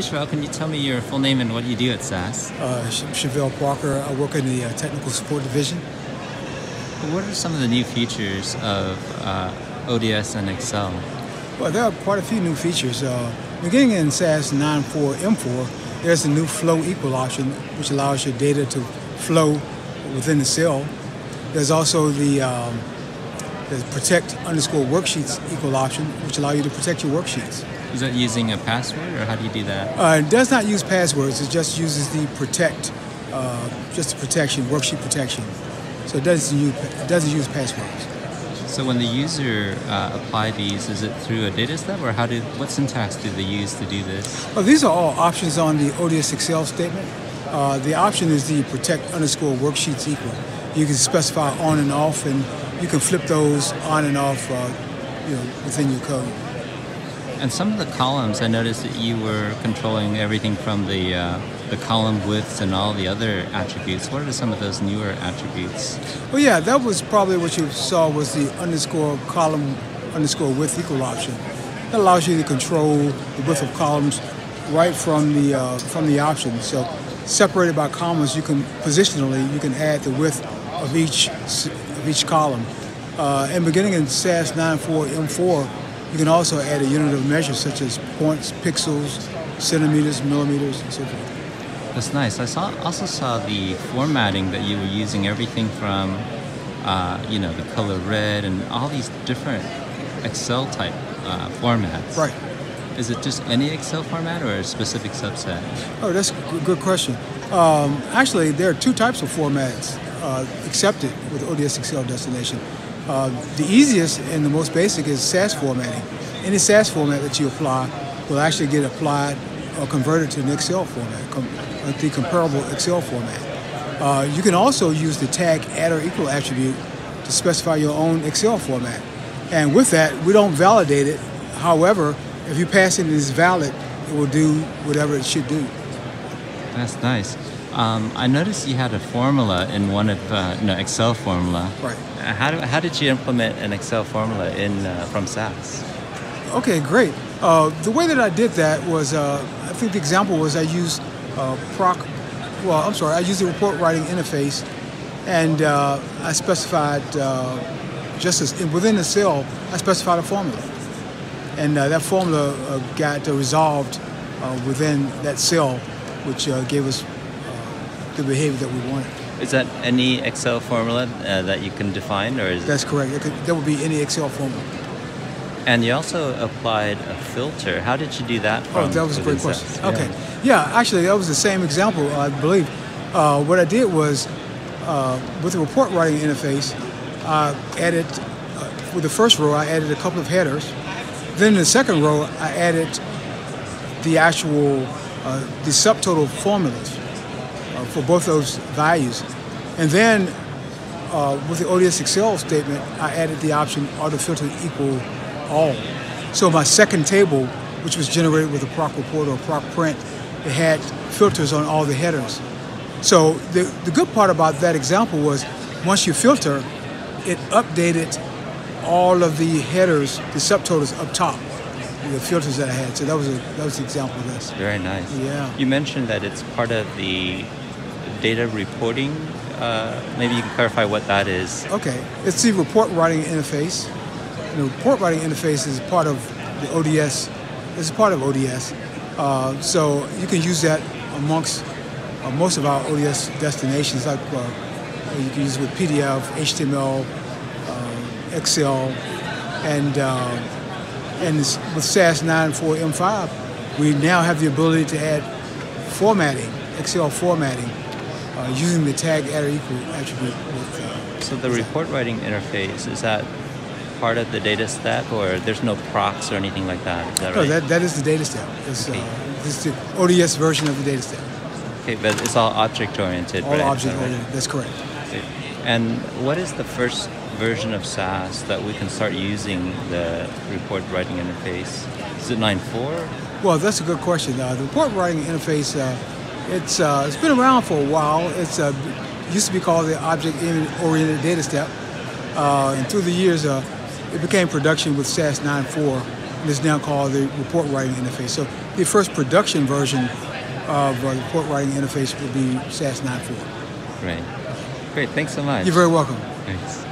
Chevelle, can you tell me your full name and what you do at SAS? Uh, Chevelle Parker. I work in the uh, technical support division. What are some of the new features of uh, ODS and Excel? Well, there are quite a few new features. Uh, beginning in SAS 9.4 M4, there's a new flow equal option, which allows your data to flow within the cell. There's also the, um, the protect underscore worksheets equal option, which allow you to protect your worksheets. Is that using a password, or how do you do that? Uh, it does not use passwords. It just uses the protect, uh, just the protection, worksheet protection. So it doesn't use, it doesn't use passwords. So when the user uh, apply these, is it through a data step, or how did what syntax do they use to do this? Well, these are all options on the ODS Excel statement. Uh, the option is the protect underscore worksheets equal. You can specify on and off, and you can flip those on and off, uh, you know, within your code. And some of the columns, I noticed that you were controlling everything from the uh, the column widths and all the other attributes. What are some of those newer attributes? Well, yeah, that was probably what you saw was the underscore column underscore width equal option. That allows you to control the width of columns right from the uh, from the option. So separated by commas, you can positionally you can add the width of each of each column. Uh, and beginning in SAS 9.4 M4, you can also add a unit of measure such as points, pixels, centimeters, millimeters, and so forth. That's nice. I saw also saw the formatting that you were using everything from, uh, you know, the color red and all these different Excel type uh, formats. Right. Is it just any Excel format or a specific subset? Oh, that's a good question. Um, actually, there are two types of formats uh, accepted with ODS Excel Destination. Uh, the easiest and the most basic is SAS formatting. Any SAS format that you apply will actually get applied or converted to an Excel format, com the comparable Excel format. Uh, you can also use the TAGATTR equal attribute to specify your own Excel format. And with that, we don't validate it. However, if you pass it as valid, it will do whatever it should do. That's nice. Um, I noticed you had a formula in one of uh, no Excel formula. Right. How, do, how did you implement an Excel formula in uh, from SAS? Okay, great. Uh, the way that I did that was, uh, I think the example was I used uh, proc, well, I'm sorry, I used the report writing interface, and uh, I specified just as within the cell, I specified a formula, and that formula got resolved within that cell, which gave us the behavior that we wanted. Is that any Excel formula uh, that you can define, or is that's correct? Could, that would be any Excel formula. And you also applied a filter. How did you do that? oh, that was a great question. Yeah. Okay, yeah, actually, that was the same example, I believe. Uh, what I did was, uh, with the report writing interface, I added, uh, with the first row, I added a couple of headers. Then in the second row, I added the actual, uh, the subtotal formulas for both those values. And then uh, with the ODS Excel statement, I added the option auto filter equal all. So my second table, which was generated with a proc report or proc print, it had filters on all the headers. So the, the good part about that example was once you filter, it updated all of the headers, the subtotals up top, the filters that I had. So that was a that was an example of this. Very nice. Yeah. You mentioned that it's part of the data reporting. Uh, maybe you can clarify what that is. Okay, it's the report writing interface. The report writing interface is part of the ODS. It's part of ODS. Uh, so you can use that amongst uh, most of our ODS destinations, like uh, you can use it with PDF, HTML, uh, Excel, and uh, and with SAS 9.4 M5, we now have the ability to add formatting, Excel formatting, uh, using the TAGATTR equal attribute. With, uh, so the report writing interface is that part of the data step, or there's no procs or anything like that? Is that no, right? that, that is the data step. It's, okay. uh, this is the ODS version of the data step. Okay, but it's all object oriented, all right? object oriented. That's correct. Okay. And what is the first version of SAS that we can start using the report writing interface? Is it 9.4? Well, that's a good question. Uh, the report writing interface, uh, it's uh, it's been around for a while. It's uh, used to be called the object-oriented data step, uh, and through the years, uh, it became production with SAS 9.4. and it's now called the report writing interface. So the first production version of uh, the report writing interface will be SAS 9.4. Great. Great. Thanks so much. You're very welcome. Thanks.